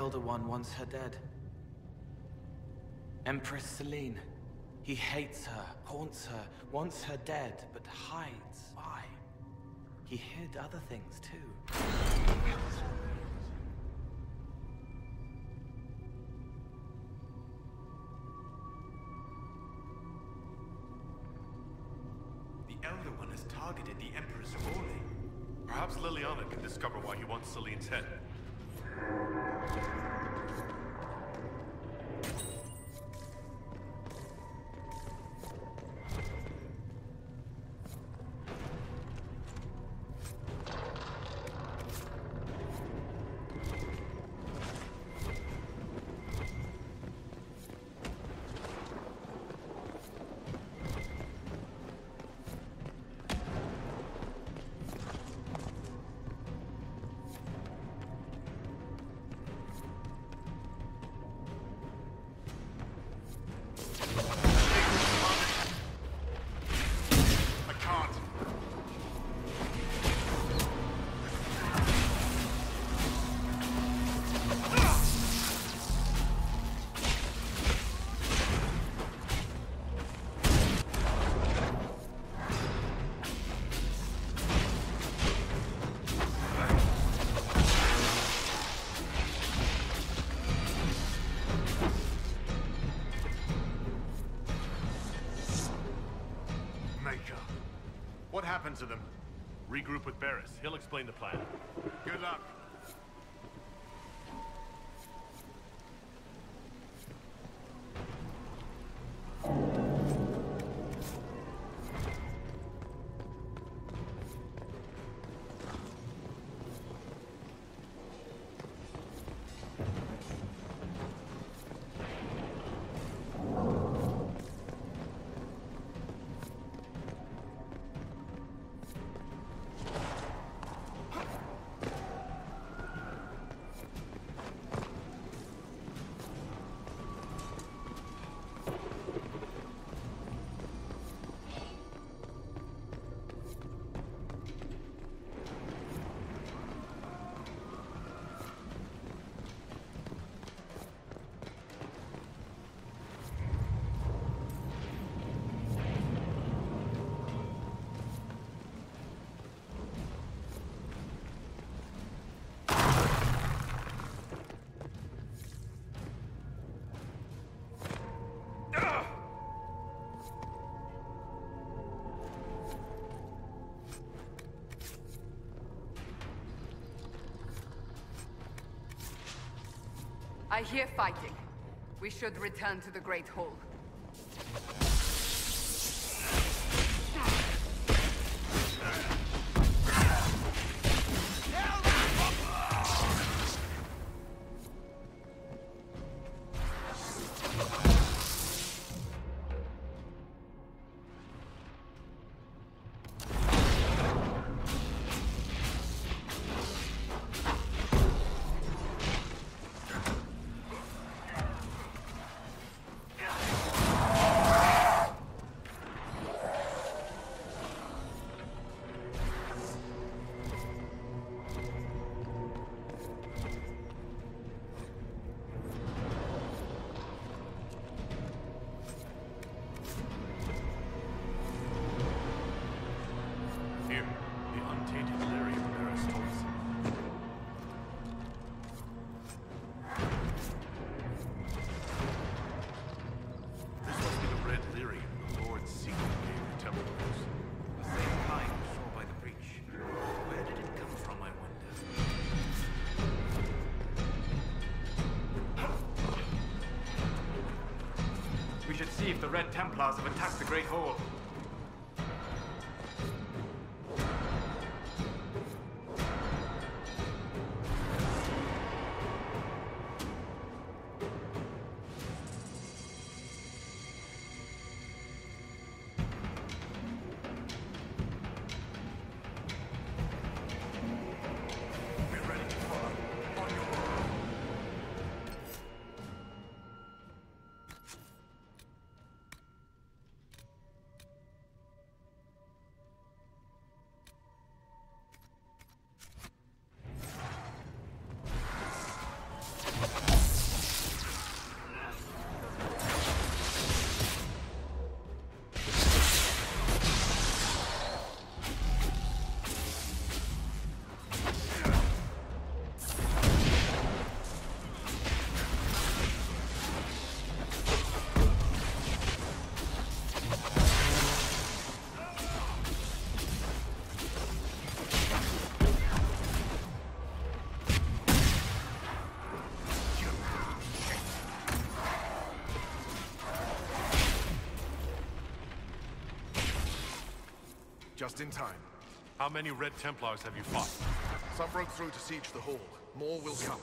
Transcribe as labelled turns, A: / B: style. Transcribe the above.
A: The Elder One wants her dead. Empress Celene. He hates her, haunts her, wants her dead, but hides. Why? He hid other things too.
B: The Elder One has targeted the Empress Orlais.
C: Perhaps Leliana can discover why he wants Celene's head. I can't. Maker. What happened to them? Regroup with Barris. He'll explain the plan. Good luck.
D: I hear fighting. We should return to the Great Hall.
B: Should see if the Red Templars have attacked the Great Hall.
E: Just in time.
C: How many Red Templars have you fought?
E: Some broke through to siege the hall. More will come.